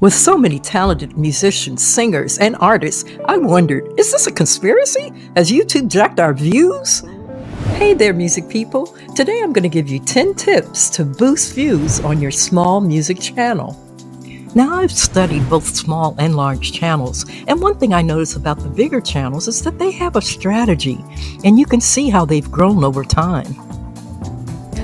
With so many talented musicians, singers, and artists, I wondered is this a conspiracy? Has YouTube jacked our views? Hey there, music people. Today I'm going to give you 10 tips to boost views on your small music channel. Now, I've studied both small and large channels, and one thing I notice about the bigger channels is that they have a strategy, and you can see how they've grown over time.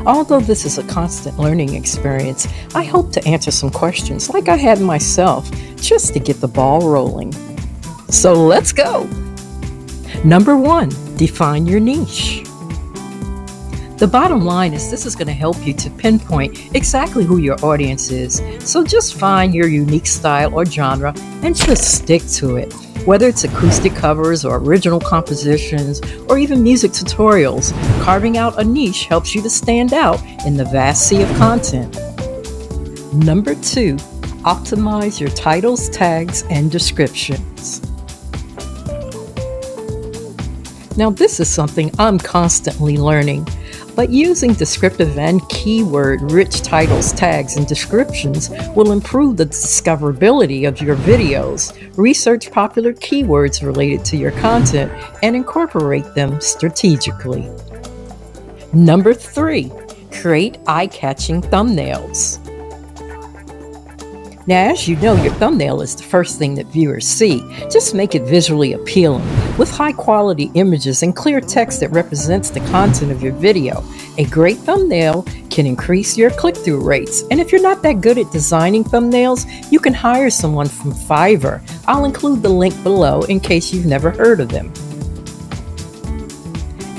Although this is a constant learning experience, I hope to answer some questions like I had myself just to get the ball rolling. So let's go! Number one, define your niche. The bottom line is this is going to help you to pinpoint exactly who your audience is. So just find your unique style or genre and just stick to it. Whether it's acoustic covers or original compositions or even music tutorials, carving out a niche helps you to stand out in the vast sea of content. Number two, optimize your titles, tags, and descriptions. Now, this is something I'm constantly learning but using descriptive and keyword rich titles, tags, and descriptions will improve the discoverability of your videos. Research popular keywords related to your content and incorporate them strategically. Number three, create eye catching thumbnails. Now, as you know, your thumbnail is the first thing that viewers see. Just make it visually appealing with high quality images and clear text that represents the content of your video. A great thumbnail can increase your click through rates. And if you're not that good at designing thumbnails, you can hire someone from Fiverr. I'll include the link below in case you've never heard of them.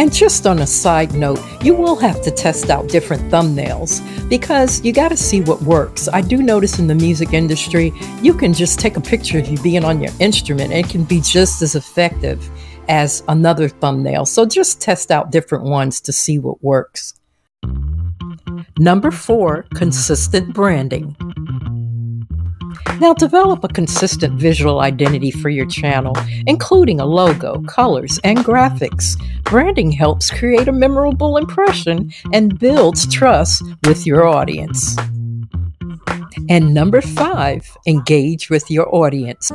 And just on a side note, you will have to test out different thumbnails because you got to see what works. I do notice in the music industry, you can just take a picture of you being on your instrument and it can be just as effective as another thumbnail. So just test out different ones to see what works. Number four, consistent branding. Now, develop a consistent visual identity for your channel, including a logo, colors, and graphics. Branding helps create a memorable impression and builds trust with your audience. And number five, engage with your audience.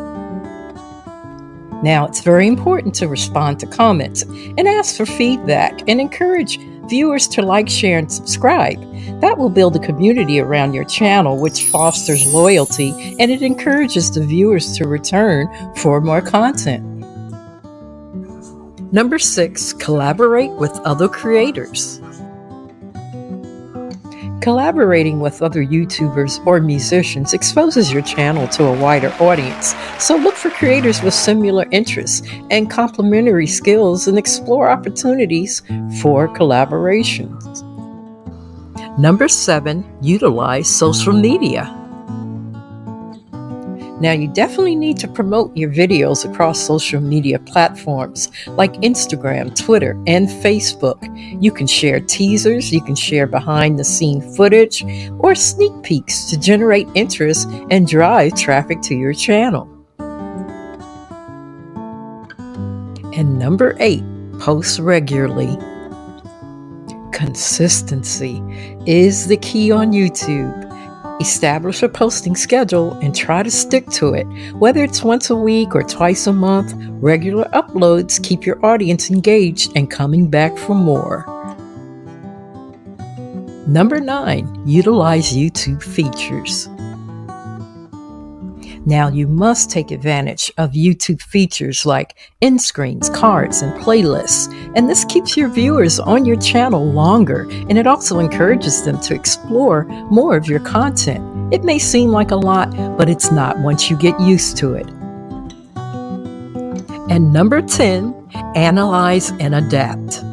Now, it's very important to respond to comments and ask for feedback and encourage viewers to like, share, and subscribe. That will build a community around your channel, which fosters loyalty and it encourages the viewers to return for more content. Number six, collaborate with other creators. Collaborating with other YouTubers or musicians exposes your channel to a wider audience, so look for creators with similar interests and complementary skills and explore opportunities for collaborations. Number seven, utilize social media. Now, you definitely need to promote your videos across social media platforms like Instagram, Twitter, and Facebook. You can share teasers, you can share behind the scene footage, or sneak peeks to generate interest and drive traffic to your channel. And number eight, post regularly. Consistency is the key on YouTube. Establish a posting schedule and try to stick to it. Whether it's once a week or twice a month, regular uploads keep your audience engaged and coming back for more. Number nine, utilize YouTube features. Now, you must take advantage of YouTube features like end screens, cards, and playlists. And this keeps your viewers on your channel longer, and it also encourages them to explore more of your content. It may seem like a lot, but it's not once you get used to it. And number 10, analyze and adapt.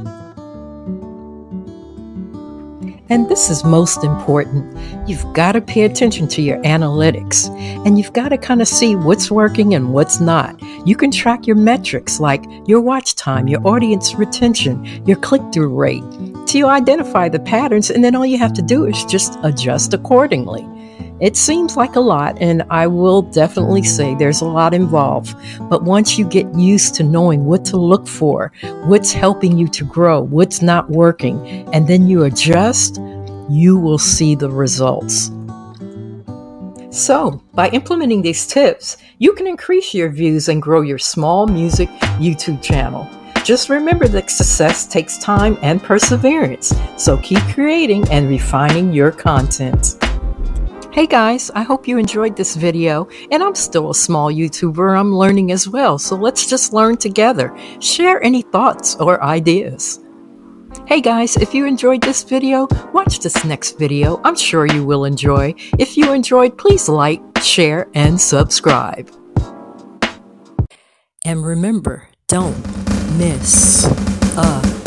And this is most important. You've got to pay attention to your analytics and you've got to kind of see what's working and what's not. You can track your metrics like your watch time, your audience retention, your click through rate. You identify the patterns, and then all you have to do is just adjust accordingly. It seems like a lot, and I will definitely say there's a lot involved. But once you get used to knowing what to look for, what's helping you to grow, what's not working, and then you adjust, you will see the results. So, by implementing these tips, you can increase your views and grow your small music YouTube channel. Just remember that success takes time and perseverance, so keep creating and refining your content. Hey guys, I hope you enjoyed this video, and I'm still a small YouTuber, I'm learning as well, so let's just learn together. Share any thoughts or ideas. Hey guys, if you enjoyed this video, watch this next video. I'm sure you will enjoy. If you enjoyed, please like, share, and subscribe. And remember, don't miss a